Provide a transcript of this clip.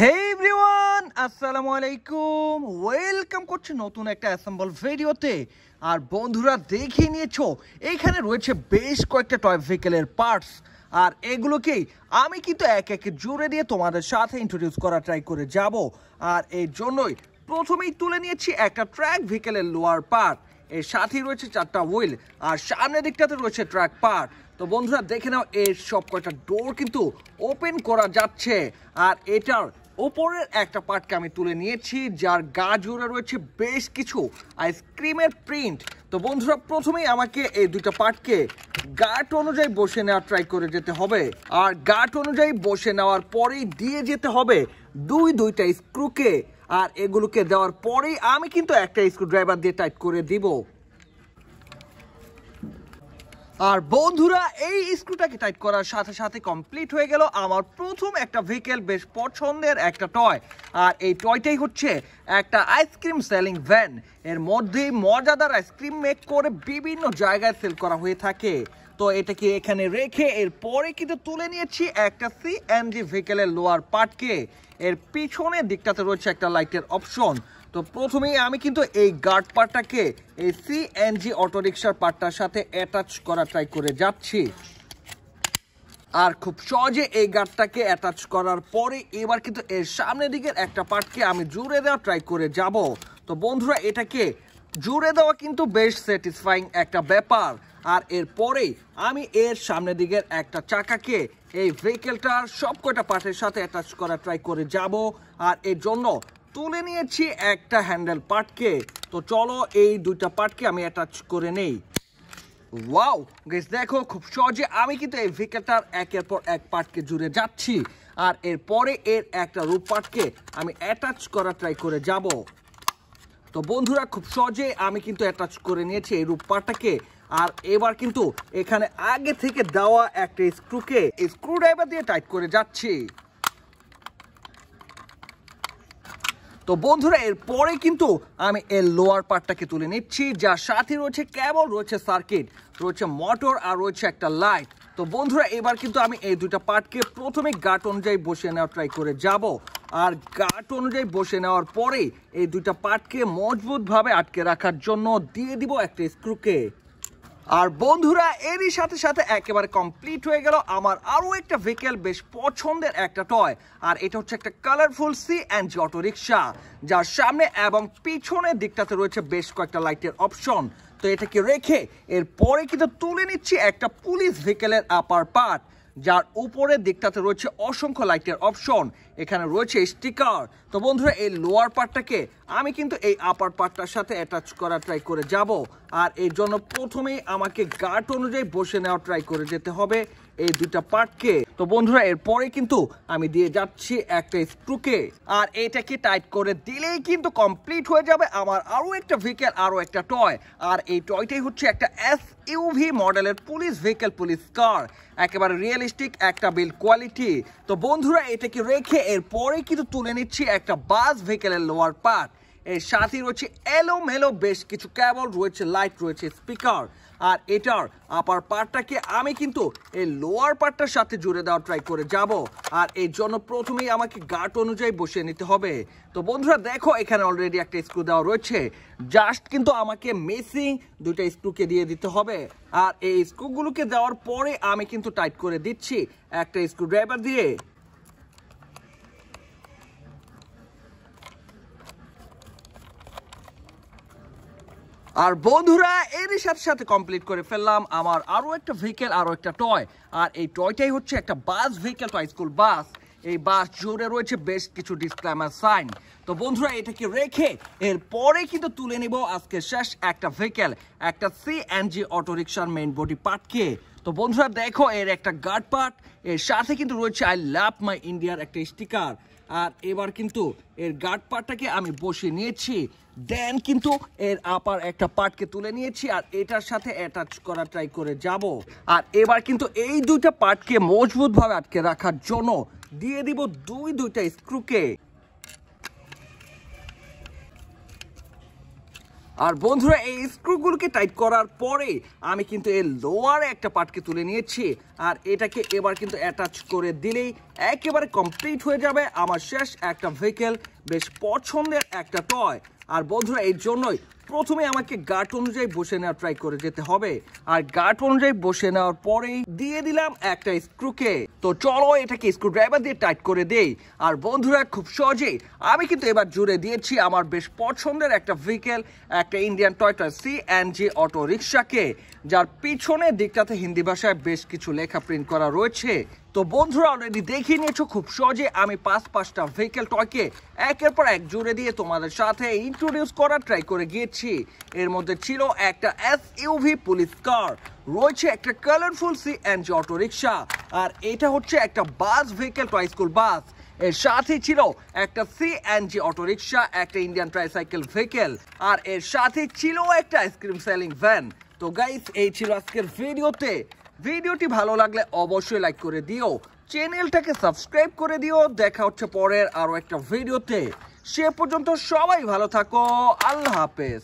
হে আসসালামু আলাইকুম। ওয়েলকাম করছি নতুন একটা অ্যাসেম্বল ভিডিওতে আর বন্ধুরা দেখে নিয়েছো, এখানে রয়েছে বেশ কয়েকটা টয় ভেহিকেলের পার্টস আর এগুলোকেই আমি কিন্তু এক একে জুড়ে দিয়ে তোমাদের সাথে ইন্ট্রোডিউস করা ট্রাই করে যাব। আর এই জন্যই প্রথমেই তুলে নিয়েছি একটা ট্র্যাক ভেহিকেলের লোয়ার পার্ট এর সাথেই রয়েছে চারটা হুইল আর সামনের দিকটাতে রয়েছে ট্র্যাক পার্ট তো বন্ধুরা, দেখে নাও, এর সব কয়টা ডোর কিন্তু ওপেন করা যাচ্ছে। আর এটার ওপরের একটা পার্টকে আমি তুলে নিয়েছি, যার গা জুড়ে রয়েছে বেশ কিছু আইসক্রিমের প্রিন্ট তো বন্ধুরা, প্রথমেই আমাকে এই দুইটা পার্টকে গাট অনুযায়ী বসে নেওয়ার ট্রাই করে যেতে হবে। আর গাট অনুযায়ী বসে নেওয়ার পরেই দিয়ে যেতে হবে দুই দুইটা স্ক্রুকে আর এগুলোকে দেওয়ার পরেই আমি কিন্তু একটা স্ক্রু ড্রাইভার দিয়ে টাইট করে দিব। আর বন্ধুরা, এই স্ক্রুটাকে টাইট করার সাথে সাথে কমপ্লিট হয়ে গেল আমার প্রথম একটা ভেহিকেল বেশ পছন্দের একটা টয় আর এই টয়টাই হচ্ছে একটা আইসক্রিম সেলিং ভ্যান এর মধ্যেই মজাদার আইসক্রিম মেক করে বিভিন্ন জায়গায় সেল করা হয়ে থাকে। তো এটাকে এখানে রেখে এর পরে কিন্তু তুলে নিয়েছি একটা সি এনজি ভেহিকেলের লোয়ার পার্টকে এর পিছনের দিকটাতে রয়েছে একটা লাইটের অপশন তো প্রথমেই আমি কিন্তু এই গার্ড পার্টটাকে এই সিএনজি অটোরিকশার পার্টটার সাথে অ্যাটাচ করা ট্রাই করে যাচ্ছি। আর খুব সহজে এই গার্ডটাকে অ্যাটাচ করার পরে এবার কিন্তু এর সামনের দিকের একটা পার্টকে আমি জুড়ে দেওয়া ট্রাই করে যাব। তো বন্ধুরা, এটাকে জুড়ে দেওয়া কিন্তু বেশ স্যাটিসফাইং একটা ব্যাপার। আর এরপরেই আমি এর সামনের দিকের একটা চাকাকে এই ভেহিকেলটার সব কয়টা পার্টের সাথে অ্যাটাচ করা ট্রাই করে যাব। আর এর জন্য তুলে নিয়েছি একটা হ্যান্ডেল পার্টকে। তো চলো এই দুইটা পার্টকে আমি অ্যাটাচ করে নেই। ওয়াও গেস দেখো, খুব সহজে আমি কিন্তু এই ভিকেটার একের পর এক পার্টকে জুড়ে যাচ্ছি। আর এরপরে এর একটা রূপ পার্টকে আমি অ্যাটাচ করা ট্রাই করে যাব। তো বন্ধুরা, খুব সহজে আমি কিন্তু অ্যাটাচ করে নিয়েছি এই রূপ পার্টটাকে। আর এবার কিন্তু এখানে আগে থেকে দেওয়া একটা স্ক্রুকে স্ক্রু ড্রাইভার দিয়ে টাইট করে যাচ্ছি। তো বন্ধুরা, এরপরে কিন্তু আমি এর লোয়ার পার্টটাকে তুলে নিচ্ছি, যার সাথে রয়েছে কেবল রয়েছে সার্কিট রয়েছে মোটর আর রয়েছে একটা লাইট তো বন্ধুরা, এবার কিন্তু আমি এই দুটা পার্টকে প্রথমে গাট অনুযায়ী বসে নেওয়ার ট্রাই করে যাব। আর গাট অনুযায়ী বসে নেওয়ার পরে এই দুইটা পার্টকে মজবুতভাবে আটকে রাখার জন্য দিয়ে দিব একটা স্ক্রুকে আর বন্ধুরা, এরই সাথে সাথে একেবারে কমপ্লিট হয়ে গেল আমার আরও একটা ভেহিকেল বেশ পছন্দের একটা টয় আর এটা হচ্ছে একটা colourful C and auto rickshaw যার সামনে এবং পিছনের দিকটাতে রয়েছে বেশ কয়েকটা লাইটের অপশন তো এটাকে রেখে এরপরে কিন্তু তুলে নিচ্ছি একটা পুলিশ ভেহিকেলের আপার পার্ট যার উপরের দিকটাতে রয়েছে অসংখ্য লাইটের অপশন এখানে রয়েছে স্টিকার তো বন্ধুরা, এই লোয়ার পার্টটাকে আমি কিন্তু এই আপার পার্টটার সাথে অ্যাটাচ করা ট্রাই করে যাব। আর এর জন্য প্রথমেই আমাকে গার্ড অনুযায়ী বসে নেওয়া ট্রাই করে যেতে হবে এই দুটা পার্টকে তো বন্ধুরা, এরপরে কিন্তু আমি দিয়ে যাচ্ছি একটা স্ক্রুকে আর এটাকে টাইট করে দিলেই কিন্তু কমপ্লিট হয়ে যাবে আমার আরও একটা ভেহিকেল আরও একটা টয় আর এই টয়টাই হচ্ছে একটা এস ইউভি মডেলের পুলিশ ভেহিকেল পুলিশ কার একেবারে রিয়েলিস্টিক একটা বিল কোয়ালিটি তো বন্ধুরা, এটাকে রেখে এরপরে কিন্তু তুলে নিচ্ছি একটা বাস ভেহিকেলের লোয়ার পার্ট এর সাথে রয়েছে এলো মেলো বেশ কিছু ক্যাবল রয়েছে লাইট রয়েছে স্পিকার আর এটার আপার পার্টটাকে আমি কিন্তু এই লোয়ার পার্টটার সাথে জুড়ে দেওয়ার ট্রাই করে যাব। আর এর জন্য প্রথমেই আমাকে গাট অনুযায়ী বসিয়ে নিতে হবে। তো বন্ধুরা, দেখো এখানে অলরেডি একটা স্ক্রু দেওয়া রয়েছে। জাস্ট কিন্তু আমাকে মিসিং দুইটা স্ক্রুকে দিয়ে দিতে হবে। আর এই স্ক্রুগুলোকে দেওয়ার পরে আমি কিন্তু টাইট করে দিচ্ছি একটা স্ক্রু ড্রাইভার দিয়ে। আর বন্ধুরা, এরই সাথে সাথে কমপ্লিট করে ফেললাম আমার আরও একটা ভেহিকেল আরও একটা টয় আর এই টয়টাই হচ্ছে একটা bus vehicle toy school bus এই বাস জোরে রয়েছে বেশ কিছু ডিসক্লাইমার সাইন তো বন্ধুরা, এটাকে রেখে এরপরে কিন্তু তুলে নিব আজকে শেষ একটা ভেহিকেল একটা সি এনজি অটো রিক্সার মেইন বডি পার্টকে তো বন্ধুরা, দেখো, এর একটা গার্ড পার্ট এর সাথে কিন্তু রয়েছে আই লাভ মাই ইন্ডিয়ার একটা স্টিকার আর এবার কিন্তু এর গার্ড পার্টটাকে আমি বসে নিয়েছি। দেন কিন্তু এর আপার একটা পার্টকে তুলে নিয়েছি আর এটার সাথে অ্যাটাচ করা ট্রাই করে যাব। আর এবার কিন্তু এই দুইটা পার্টকে মজবুতভাবে আটকে রাখার জন্য দিয়ে দিব দুই দুইটা স্ক্রুকে আর বন্ধুরা, এই স্ক্রুগুলোকে টাইট করার পরে আমি কিন্তু এর লোয়ারে একটা পার্টকে তুলে নিয়েছি। আর এটাকে এবার কিন্তু অ্যাটাচ করে দিলেই একেবারে কমপ্লিট হয়ে যাবে আমার শেষ একটা ভেহিকেল বেশ পছন্দের একটা টয় আর বন্ধুরা এর জন্যই প্রথমে আমাকে গাট অনুযায়ী বসে নেওয়ার ট্রাই করে যেতে হবে। আর গাট অনুযায়ী বসে নেওয়ার পরেই দিয়ে দিলাম একটা স্ক্রুকে তো চলো এটাকে স্ক্রু ড্রাইভার দিয়ে টাইট করে দেই। আর বন্ধুরা, খুব সহজেই আমি কিন্তু এবার জুড়ে দিয়েছি আমার বেশ পছন্দের একটা ভেহিকেল একটা ইন্ডিয়ান টয়টা সি এন জি অটো রিক্সাকে যার পিছনের দিকটাতে হিন্দি ভাষায় বেশ কিছু লেখা প্রিন্ট করা রয়েছে। তো বন্ধুরা অলরেডি দেখিয়ে নিয়েছো, খুব সহজে আমি পাঁচ পাঁচটা ভেহিকেল টয়কে একের পর এক জুড়ে দিয়ে তোমাদের সাথে ইন্ট্রোডিউস করার ট্রাই করে গিয়েছি। এর মধ্যে ছিল একটা এস ইউভি পুলিশ কার রয়েছে একটা colourful C NG auto rickshaw আর এটা হচ্ছে একটা বাস ভেহিকেল টয় স্কুল বাসের সাথে ছিল একটা সি এনজি অটো রিক্সা একটা ইন্ডিয়ান ট্রাইসাইকেল ভেহিকেল আর এর সাথে ছিল একটা আইসক্রিম সেলিং ভ্যান তো গাইস এই ছিল আজকের ভিডিওতে ভিডিওটি ভালো লাগলে অবশ্যই লাইক করে দিও। চ্যানেলটাকে সাবস্ক্রাইব করে দিও। দেখা হচ্ছে পরের আরও একটা ভিডিওতে। সে পর্যন্ত সবাই ভালো থাকো। আল্লাহ হাফেজ।